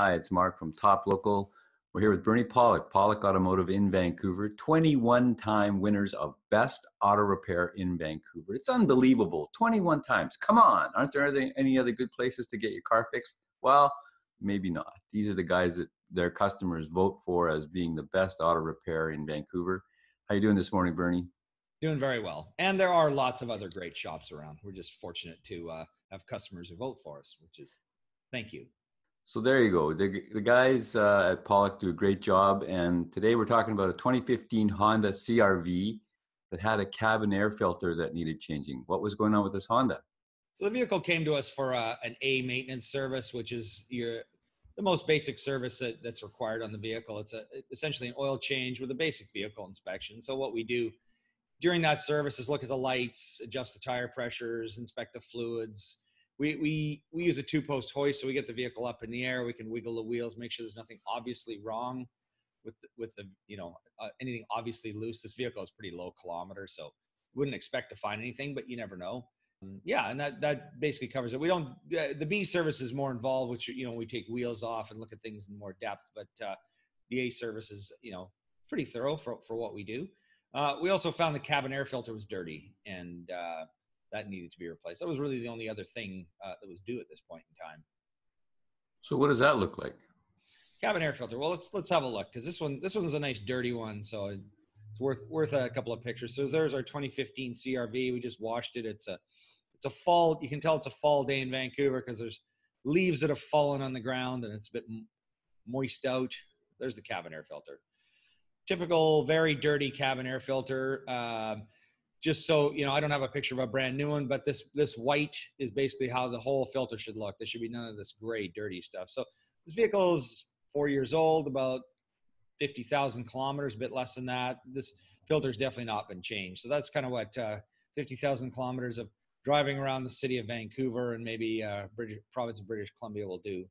Hi, it's Mark from Top Local. We're here with Bernie Pawlik, Pawlik Automotive in Vancouver, 21 time winners of Best Auto Repair in Vancouver. It's unbelievable. 21 times. Come on. Aren't there any other good places to get your car fixed? Well, maybe not. These are the guys that their customers vote for as being the best auto repair in Vancouver. How are you doing this morning, Bernie? Doing very well. And there are lots of other great shops around. We're just fortunate to uh, have customers who vote for us, which is thank you. So there you go. The, the guys uh, at Pawlik do a great job. And today we're talking about a 2015 Honda CRV that had a cabin air filter that needed changing. What was going on with this Honda? So the vehicle came to us for uh, an A maintenance service, which is your the most basic service that, that's required on the vehicle. It's a, essentially an oil change with a basic vehicle inspection. So what we do during that service is look at the lights, adjust the tire pressures, inspect the fluids. We, we, we use a two post hoist, so we get the vehicle up in the air. We can wiggle the wheels, make sure there's nothing obviously wrong with the, with the you know uh, anything obviously loose. This vehicle is pretty low kilometer, so wouldn't expect to find anything, but you never know. Um, yeah, and that that basically covers it. We don't uh, the B service is more involved, which you know we take wheels off and look at things in more depth, but uh, the A service is you know pretty thorough for for what we do. Uh, we also found the cabin air filter was dirty and uh, that needed to be replaced. That was really the only other thing uh, that was due at this point in time. So what does that look like? Cabin air filter. Well, let's let's have a look because this one this one's a nice dirty one, so it's worth worth a couple of pictures. So there's our 2015 CRV. We just washed it. It's a it's a fall. You can tell it's a fall day in Vancouver because there's leaves that have fallen on the ground and it's a bit moist out. There's the cabin air filter typical, very dirty cabin air filter. Um, just so you know, I don't have a picture of a brand new one, but this this white is basically how the whole filter should look. There should be none of this gray, dirty stuff. So this vehicle is four years old, about fifty thousand kilometers, a bit less than that. This filter's definitely not been changed. So that's kind of what uh, fifty thousand kilometers of driving around the city of Vancouver and maybe uh, British province of British Columbia will do.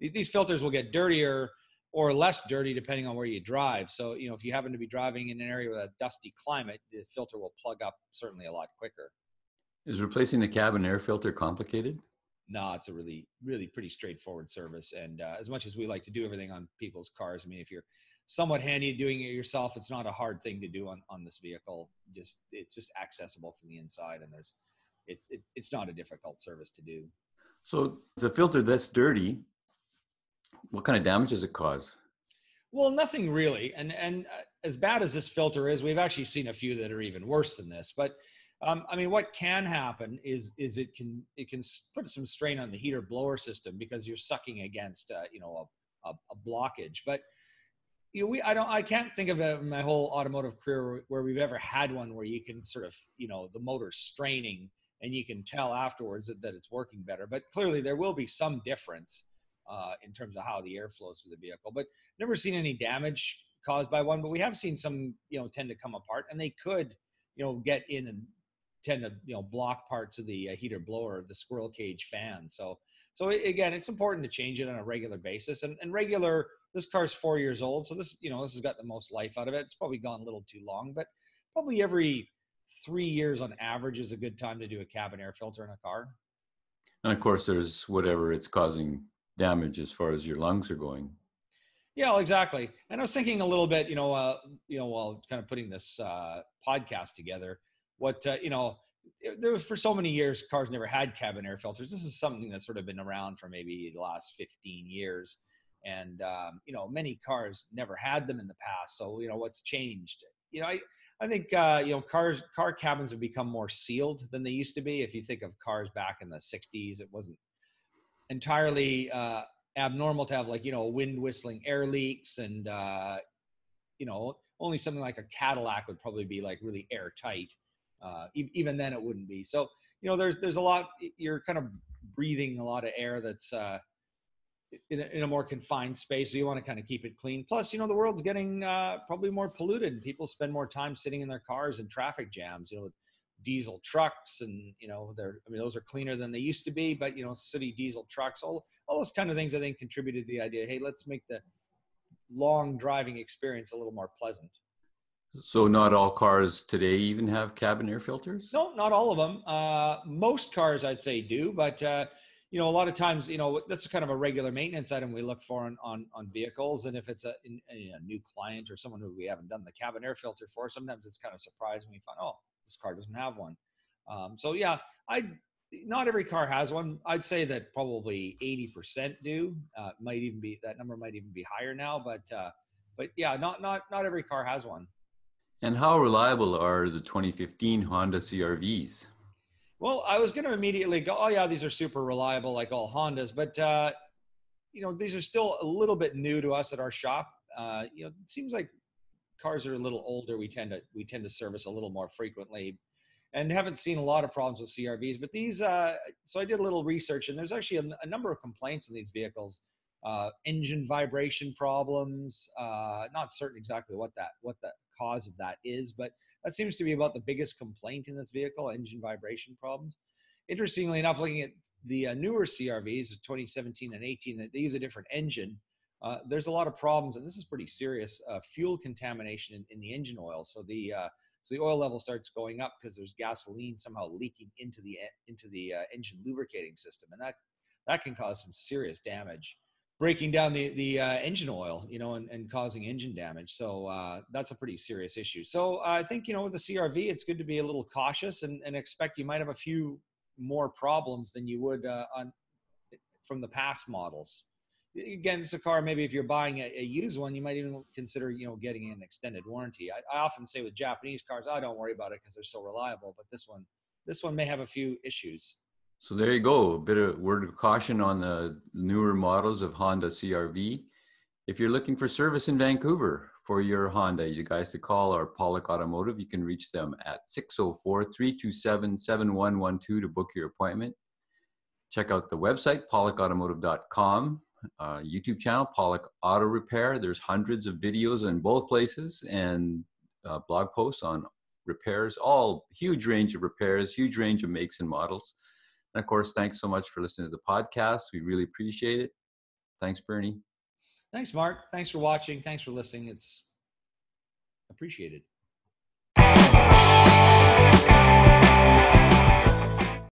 These filters will get dirtier or less dirty depending on where you drive. So, you know, if you happen to be driving in an area with a dusty climate, the filter will plug up certainly a lot quicker. Is replacing the cabin air filter complicated? No, it's a really, really pretty straightforward service. And uh, as much as we like to do everything on people's cars, I mean, if you're somewhat handy doing it yourself, it's not a hard thing to do on, on this vehicle. Just it's just accessible from the inside, and there's it's it, it's not a difficult service to do. So the filter that's dirty, what kind of damage does it cause? Well, nothing really. And and uh, as bad as this filter is, we've actually seen a few that are even worse than this. But um, I mean, what can happen is is it can it can put some strain on the heater blower system because you're sucking against uh, you know a, a, a, blockage. But you know, we I don't I can't think of a, my whole automotive career where we've ever had one where you can sort of you know the motor straining and you can tell afterwards that, that it's working better. But clearly there will be some difference uh, in terms of how the air flows through the vehicle. But never seen any damage caused by one. But we have seen some, you know, tend to come apart, and they could, you know, get in and tend to, you know, block parts of the uh, heater blower, the squirrel cage fan. So, so again, it's important to change it on a regular basis. And, and regular, this car's four years old, so this, you know, this has got the most life out of it. It's probably gone a little too long, but probably every three years on average is a good time to do a cabin air filter in a car. And of course, there's whatever it's causing damage as far as your lungs are going. Yeah, exactly. And I was thinking a little bit, you know, uh, you know, while kind of putting this uh, podcast together, what uh, you know, there was for so many years, cars never had cabin air filters. This is something that's sort of been around for maybe the last 15 years, and um, you know, many cars never had them in the past. So you know, what's changed? You know, I I think uh, you know, cars car cabins have become more sealed than they used to be. If you think of cars back in the 60s, it wasn't entirely uh, abnormal to have like you know wind whistling air leaks and uh, you know only something like a Cadillac would probably be like really airtight. Uh, e- even then, it wouldn't be. So you know, there's there's a lot. You're kind of breathing a lot of air that's uh, in, a, in a more confined space. So you want to kind of keep it clean. Plus, you know, the world's getting uh, probably more polluted. People spend more time sitting in their cars and traffic jams. You know, diesel trucks and you know they're i mean those are cleaner than they used to be but you know city diesel trucks all all those kind of things i think contributed to the idea hey let's make the long driving experience a little more pleasant so not all cars today even have cabin air filters no not all of them uh, most cars i'd say do but uh, you know, a lot of times, you know, that's kind of a regular maintenance item we look for on on, on vehicles. And if it's a, a new client or someone who we haven't done the cabin air filter for, sometimes it's kind of surprising we find, oh, this car doesn't have one. Um, so yeah, I not every car has one. I'd say that probably 80% do. Uh, might even be that number might even be higher now, but uh, but yeah, not not not every car has one. And how reliable are the 2015 Honda CRVs? Well, I was going to immediately go, oh yeah, these are super reliable, like all Hondas, but uh, you know these are still a little bit new to us at our shop. Uh, you know, it seems like cars are a little older, we tend to we tend to service a little more frequently and haven't seen a lot of problems with CRVs. But these, uh, so I did a little research, and there's actually a, a number of complaints in these vehicles. Uh, engine vibration problems. Uh, not certain exactly what that what the cause of that is, but that seems to be about the biggest complaint in this vehicle: engine vibration problems. Interestingly enough, looking at the uh, newer CRVs of 2017 and 18, that they use a different engine. Uh, there's a lot of problems, and this is pretty serious. Uh, fuel contamination in, in, the engine oil. So the so the oil level starts going up because there's gasoline somehow leaking into the into the uh, engine lubricating system, and that that can cause some serious damage, breaking down the the uh, engine oil, you know, and, and causing engine damage. So uh, that's a pretty serious issue. So I think you know with the CRV, it's good to be a little cautious and, and expect you might have a few more problems than you would uh, on from the past models again, it's a car. Maybe if you're buying a, a, used one, you might even consider, you know, getting an extended warranty. I, I often say with Japanese cars, I oh, don't worry about it because they're so reliable. But this one, this one may have a few issues. So there you go. A bit of word of caution on the newer models of Honda CRV. If you're looking for service in Vancouver for your Honda, you guys to call our Pawlik Automotive. You can reach them at 604 327 7112 to book your appointment. Check out the website, pawlikautomotive.com uh, YouTube channel, Pawlik Auto Repair. There's hundreds of videos in both places and uh, blog posts on repairs, all huge range of repairs, huge range of makes and models. And of course, thanks so much for listening to the podcast. We really appreciate it. Thanks, Bernie. Thanks, Mark. Thanks for watching. Thanks for listening. It's appreciated.